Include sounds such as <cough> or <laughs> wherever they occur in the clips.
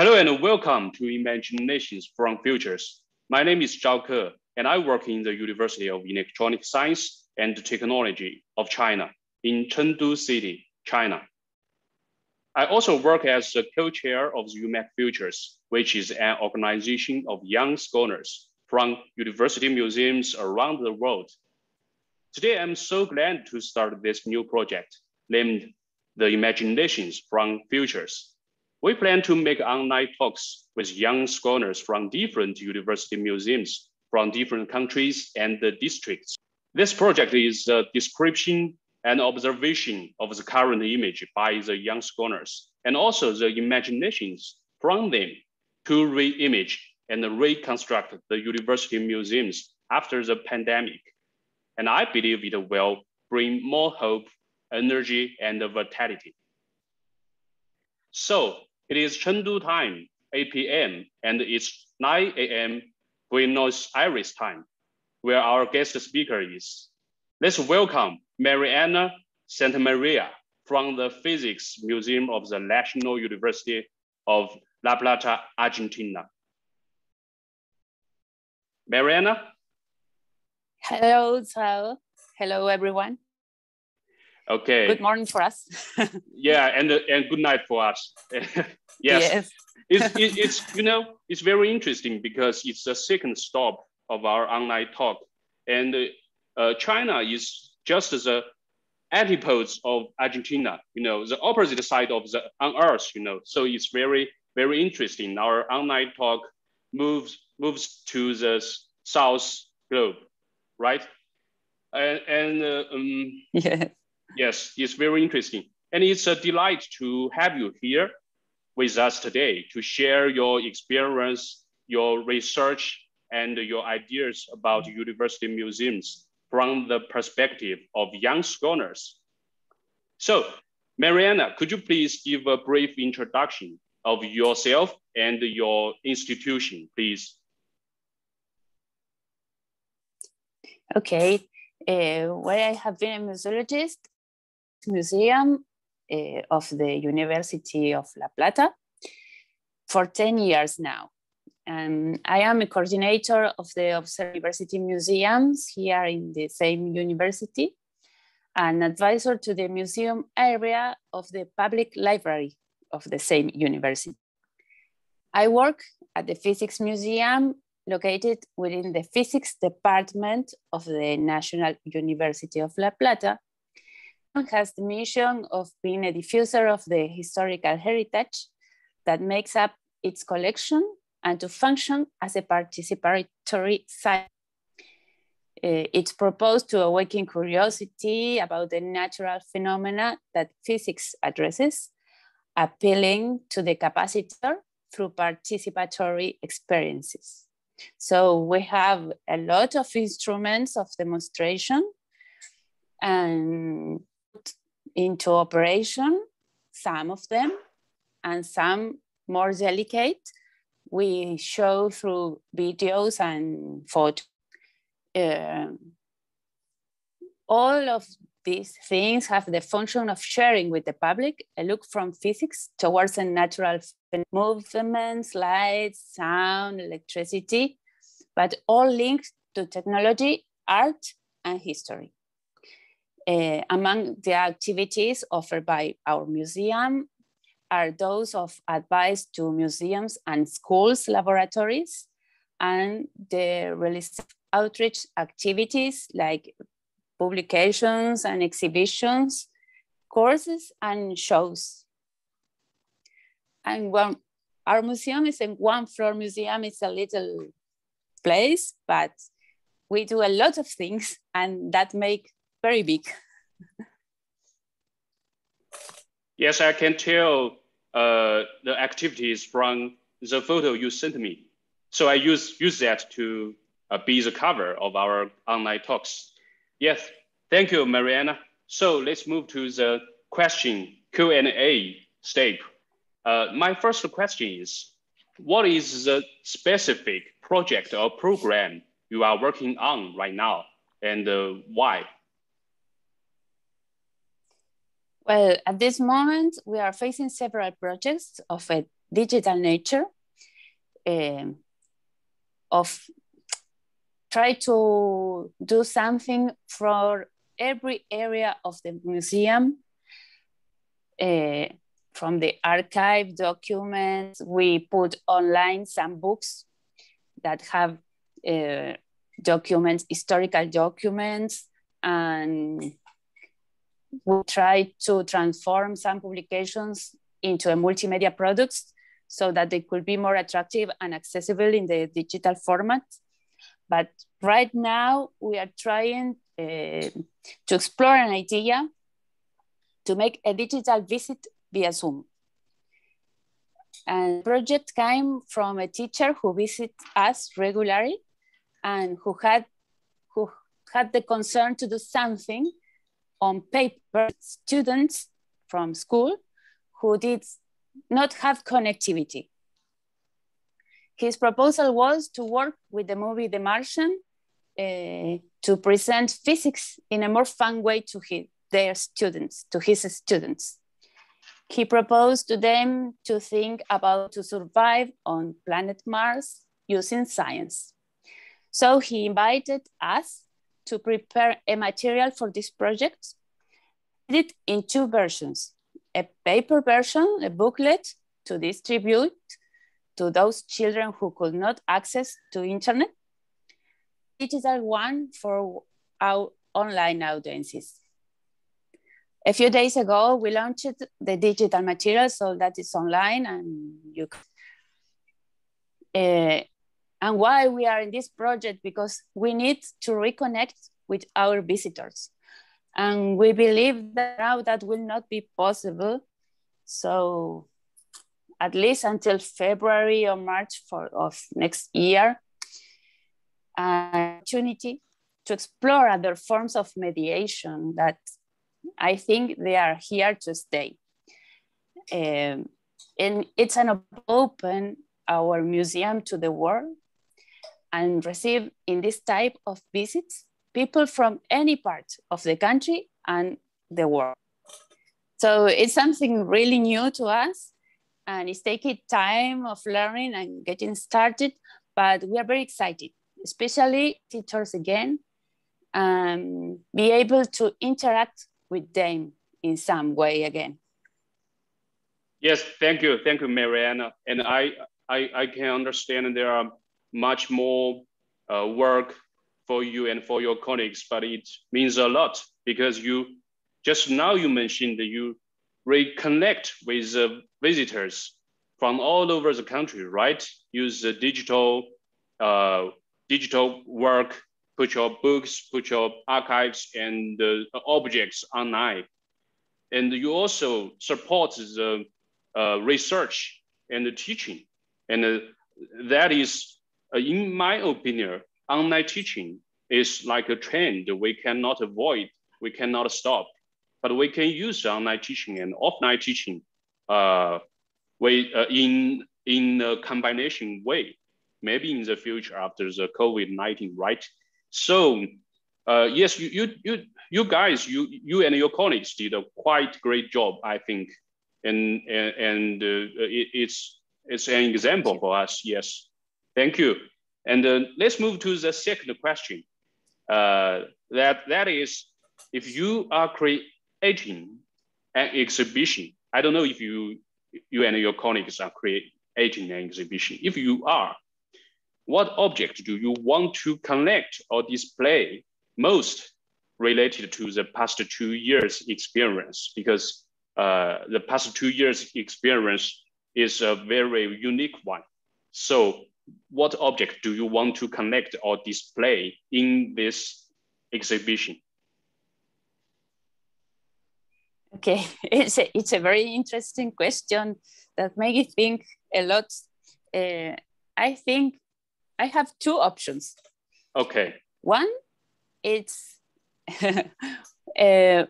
Hello and welcome to Imaginations from Futures. My name is Zhao Ke, and I work in the University of Electronic Science and Technology of China in Chengdu City, China. I also work as the co-chair of the UMAC Futures, which is an organization of young scholars from university museums around the world. Today, I'm so glad to start this new project named the Imaginations from Futures. We plan to make online talks with young scholars from different university museums from different countries and districts. This project is a description and observation of the current image by the young scholars, and also the imaginations from them to re-image and reconstruct the university museums after the pandemic. And I believe it will bring more hope, energy, and vitality. So it is Chengdu time, 8 p.m., and it's 9 a.m. Buenos Aires time, where our guest speaker is. Let's welcome Mariana Santamaria from the Physics Museum of the National University of La Plata, Argentina. Mariana? Hello, so hello everyone. Okay. Good morning for us. <laughs> yeah, and and good night for us. <laughs> yes. yes. it's, it, it's you know it's very interesting because it's the second stop of our online talk, and uh, China is just the antipodes of Argentina. You know, the opposite side of the on Earth. You know, so it's very very interesting. Our online talk moves moves to the South globe, right? And, and uh, um, yeah. Yes, it's very interesting. And it's a delight to have you here with us today to share your experience, your research, and your ideas about university museums from the perspective of young scholars. So, Mariana, could you please give a brief introduction of yourself and your institution, please? Okay, uh, well, I have been a museologist, museum uh, of the University of La Plata for 10 years now. And I am a coordinator of the Observer University Museums here in the same university, and advisor to the museum area of the public library of the same university. I work at the Physics Museum located within the Physics Department of the National University of La Plata has the mission of being a diffuser of the historical heritage that makes up its collection and to function as a participatory site. Uh, it's proposed to awaken curiosity about the natural phenomena that physics addresses, appealing to the capacitor through participatory experiences. So we have a lot of instruments of demonstration and into operation, some of them, and some more delicate. We show through videos and photos. Uh, all of these things have the function of sharing with the public a look from physics towards a natural movements, light, sound, electricity, but all linked to technology, art, and history. Uh, among the activities offered by our museum are those of advice to museums and schools laboratories and the release outreach activities like publications and exhibitions, courses and shows. And one, our museum is a one floor museum. It's a little place, but we do a lot of things and that make very big. yes, I can tell uh, the activities from the photo you sent me. So I use, use that to uh, be the cover of our online talks. Yes, thank you, Mariana. So let's move to the question Q&A step. Uh, my first question is, what is the specific project or program you are working on right now and uh, why? Well, at this moment, we are facing several projects of a digital nature um, of try to do something for every area of the museum uh, from the archive documents. We put online some books that have uh, documents historical documents and we try to transform some publications into a multimedia products so that they could be more attractive and accessible in the digital format. But right now we are trying uh, to explore an idea to make a digital visit via Zoom. And project came from a teacher who visits us regularly and who had who had the concern to do something on paper students from school who did not have connectivity. His proposal was to work with the movie The Martian uh, to present physics in a more fun way to his, their students, to his students. He proposed to them to think about to survive on planet Mars using science. So he invited us to prepare a material for this project, it in two versions, a paper version, a booklet to distribute to those children who could not access to internet, digital one for our online audiences. A few days ago, we launched the digital material, so that is online and you uh, and why we are in this project because we need to reconnect with our visitors. And we believe that now that will not be possible. So at least until february or march for, of next year opportunity to explore other forms of mediation that i think they are here to stay. Um, and it's an open our museum to the world and receive in this type of visits people from any part of the country and the world. So it's something really new to us and it's taking time of learning and getting started, but we are very excited, especially teachers again, and be able to interact with them in some way again. Yes, thank you. Thank you, Mariana. And I, I, I can understand there are much more uh, work for you and for your colleagues, but it means a lot because you just now you mentioned that you reconnect with uh, visitors from all over the country, right? Use the digital, uh, digital work, put your books, put your archives and objects online. And you also support the uh, research and the teaching. And uh, that is in my opinion, online teaching is like a trend we cannot avoid, we cannot stop, but we can use online teaching and offline teaching uh, way, uh, in, in a combination way, maybe in the future after the COVID-19, right? So uh, yes, you, you, you, you guys, you, you and your colleagues did a quite great job, I think. And, and, and uh, it, it's, it's an example for us, yes. Thank you. And uh, let's move to the second question. Uh, that, that is, if you are creating an exhibition, I don't know if you, you and your colleagues are creating an exhibition. If you are, what object do you want to connect or display most related to the past two years experience? Because uh, the past two years experience is a very unique one. So what object do you want to connect or display in this exhibition? Okay, <laughs> it's a, it's a very interesting question that makes me think a lot. Uh, I think I have two options. Okay. One, it's <laughs> uh,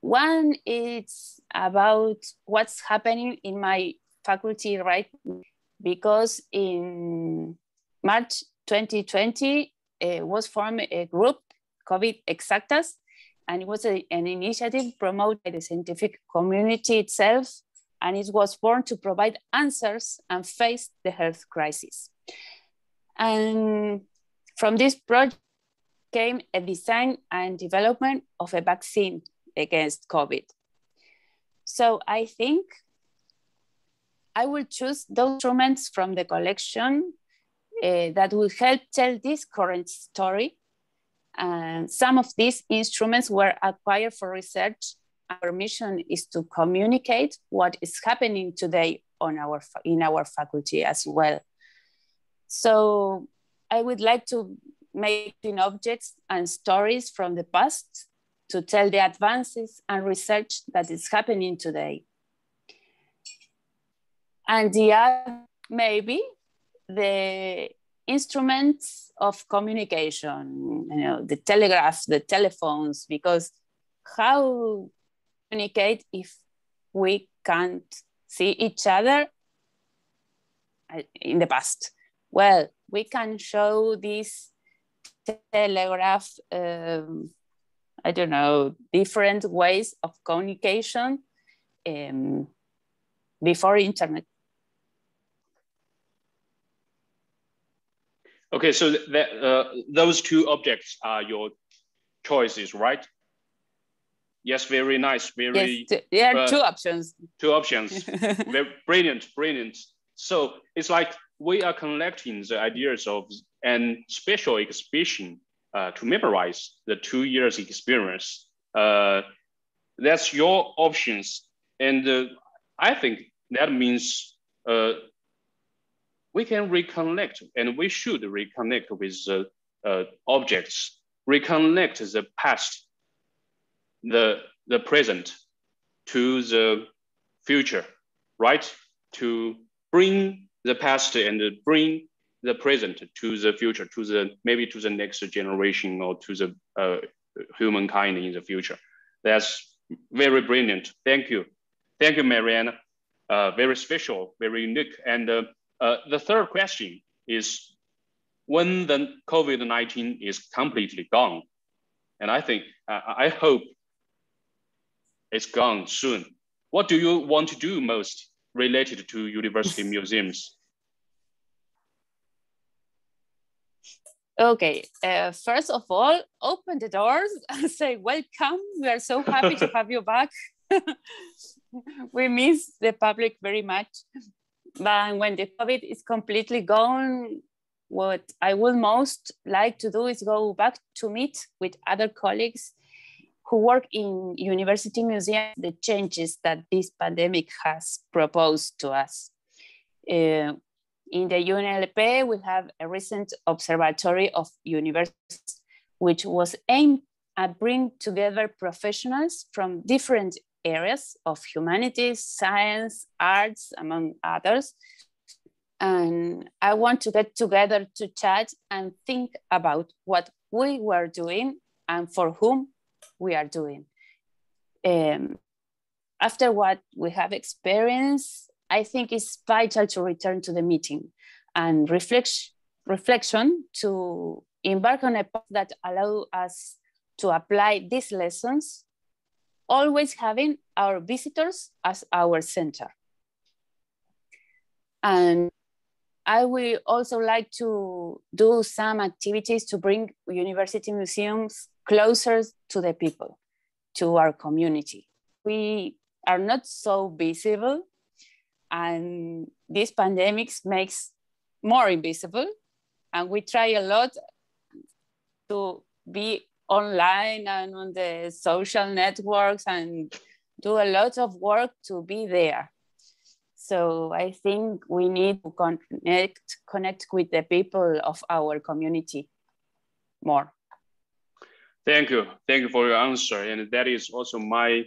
one is about what's happening in my faculty right because in March 2020 uh, was formed a group, COVID Exactas, and it was a, an initiative promoted by the scientific community itself and it was born to provide answers and face the health crisis. And from this project came a design and development of a vaccine against COVID. So I think I will choose those instruments from the collection uh, that will help tell this current story. And some of these instruments were acquired for research. Our mission is to communicate what is happening today on our in our faculty as well. So I would like to make in objects and stories from the past to tell the advances and research that is happening today. And the other, maybe the instruments of communication, you know, the telegraph, the telephones, because how communicate if we can't see each other uh, in the past? Well, we can show this telegraph, um, I don't know, different ways of communication um, before internet. Okay, so that, uh, those two objects are your choices, right? Yes, very nice. Very. Yes, yeah, uh, two options. Two options. <laughs> very brilliant, brilliant. So it's like we are collecting the ideas of an special exhibition uh, to memorize the two years experience. Uh, that's your options. And uh, I think that means uh, we can reconnect and we should reconnect with the uh, objects, reconnect the past, the, the present to the future, right? To bring the past and bring the present to the future, to the maybe to the next generation or to the uh, humankind in the future. That's very brilliant. Thank you. Thank you, Marianne. Uh, very special, very unique. And uh, the third question is when the COVID-19 is completely gone, and I think, uh, I hope it's gone soon. What do you want to do most related to university <laughs> museums? Okay, uh, first of all, open the doors <laughs> and say, welcome. We are so happy to <laughs> have you back. we miss the public very much. But when the COVID is completely gone, what I would most like to do is go back to meet with other colleagues who work in university museums, the changes that this pandemic has proposed to us. Uh, in the UNLP, we have a recent observatory of universities, which was aimed at bring together professionals from different areas of humanities, science, arts, among others. And I want to get together to chat and think about what we were doing and for whom we are doing. Um, after what we have experienced, I think it's vital to return to the meeting and reflect, reflection to embark on a path that allow us to apply these lessons always having our visitors as our center. And I will also like to do some activities to bring university museums closer to the people, to our community. We are not so visible and this pandemic makes more invisible and we try a lot to be online and on the social networks and do a lot of work to be there. So I think we need to connect, connect with the people of our community more. Thank you. Thank you for your answer. And that is also my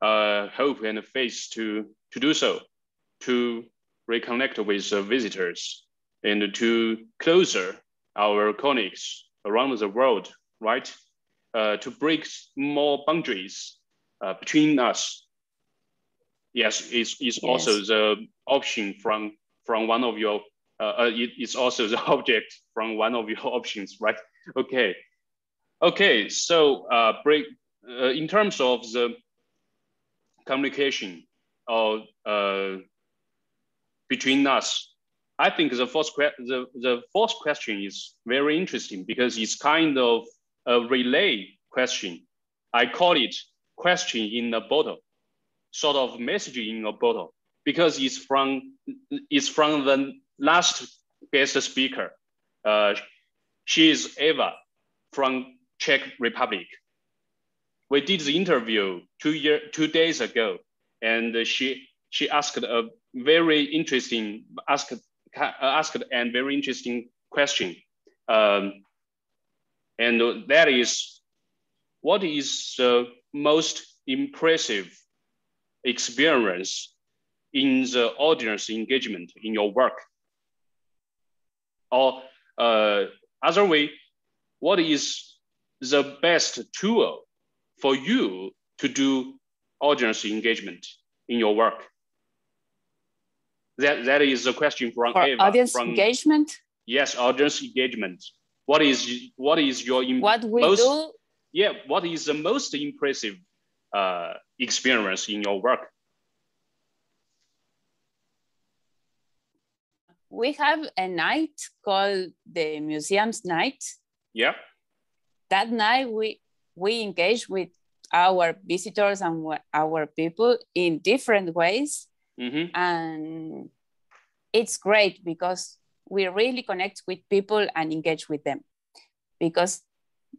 uh, hope and faith to, to do so, to reconnect with uh, visitors and to closer our colleagues around the world, right? Uh, to break more boundaries uh, between us. Yes, it's, it's yes. also the option from from one of your. Uh, uh it, it's also the <laughs> object from one of your options, right? Okay, okay. So uh, break uh, in terms of the communication. or uh, between us. I think the first, the, the fourth question is very interesting because it's kind of a relay question. I call it question in a bottle, sort of message in a bottle, because it's from, it's from the last guest speaker. Uh, she is Eva from Czech Republic. We did the interview two year, two days ago, and she she asked a very interesting asked asked and very interesting question, um, and that is, what is the most impressive experience in the audience engagement in your work? Or uh, other way, what is the best tool for you to do audience engagement in your work? That, that is the question from for Eva. Audience from, engagement? Yes, audience engagement. What is what is your what we most, do? Yeah, what is the most impressive uh, experience in your work? We have a night called the Museum's Night. Yeah. That night we we engage with our visitors and our people in different ways. Mm-hmm. And it's great because we really connect with people and engage with them because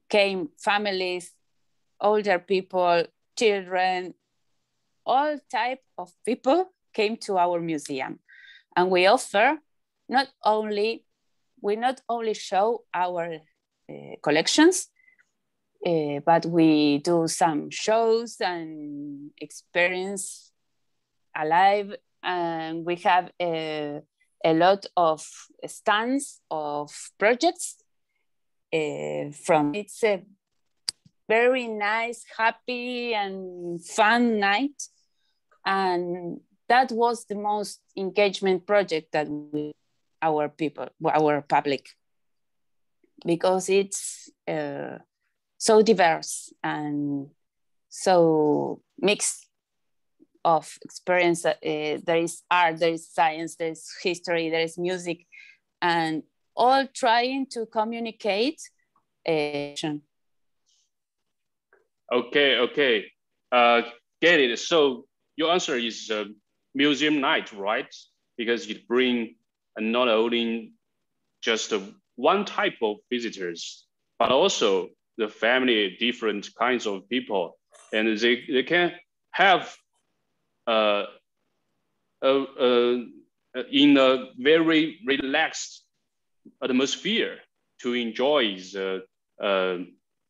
came families, older people, children, all type of people <laughs> came to our museum. And we offer not only, we not only show our uh, collections, uh, but we do some shows and experience alive and we have a, a lot of stands of projects uh, from it's a very nice happy and fun night. And that was the most engagement project that we our people our public. Because it's uh, so diverse and so mixed of experience. Uh, there is art, there is science, there is history, there is music, and all trying to communicate. Uh, okay, okay, uh, get it. So your answer is uh, museum night, right? Because it bring not only just one type of visitors, but also the family, different kinds of people, and they, they can have uh, uh, uh, in a very relaxed atmosphere to enjoy the uh,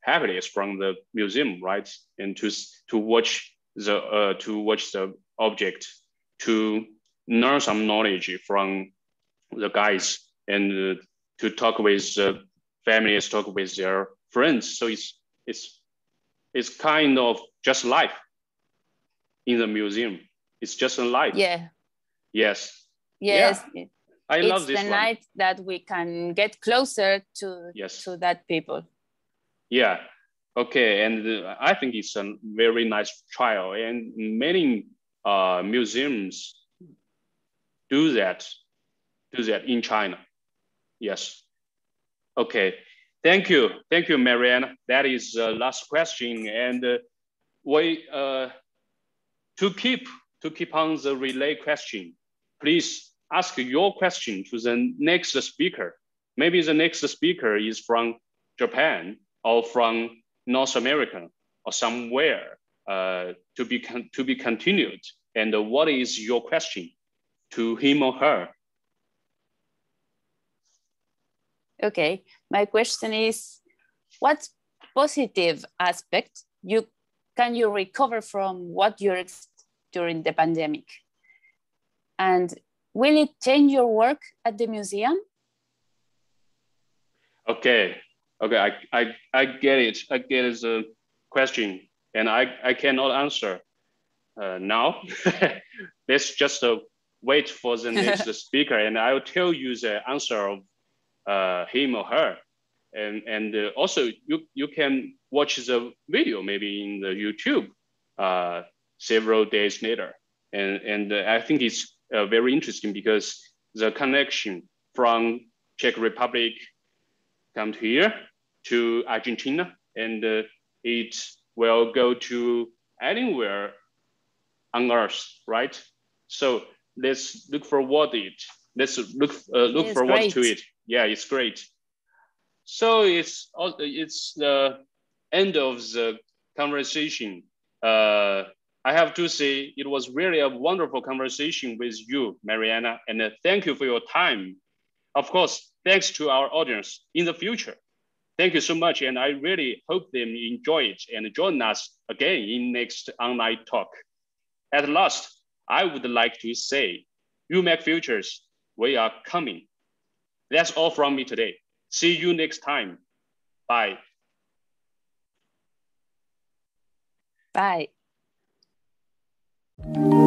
happiness from the museum, right? And to to watch the uh, to watch the object, to learn some knowledge from the guys, and uh, to talk with the families, talk with their friends. So it's it's it's kind of just life in the museum. It's just a light. Yeah. Yes. Yes. Yeah. I it's love this the one. night that we can get closer to yes. to that people. Yeah. Okay, and uh, I think it's a very nice trial, and many uh, museums do that, do that in China. Yes. Okay. Thank you. Thank you, Marianne. That is the last question. And uh, we, uh, to keep to keep on the relay question, please ask your question to the next speaker. Maybe the next speaker is from Japan or from North America or somewhere uh, to, be to be continued. And what is your question to him or her? Okay, my question is, what positive aspect you can you recover from what you during the pandemic. And will it change your work at the museum? Okay, okay, I, I, I get it. I get it, the question and I, I cannot answer uh, now. <laughs> Let's just uh, wait for the <laughs> next speaker and I will tell you the answer of uh, him or her. And, and uh, also you, you can watch the video maybe in the YouTube uh, several days later. And, and uh, I think it's uh, very interesting because the connection from Czech Republic come here to Argentina and uh, it will go to anywhere on earth, right? So let's look forward it. Let's look uh, look it's forward great. to it. Yeah, it's great. So it's it's the end of the conversation. Uh, I have to say it was really a wonderful conversation with you, Mariana, and uh, thank you for your time. Of course, thanks to our audience in the future. Thank you so much, and I really hope them enjoy it and join us again in next online talk. At last, I would like to say, you make Futures, we are coming. That's all from me today. See you next time. Bye. Bye. Thank you.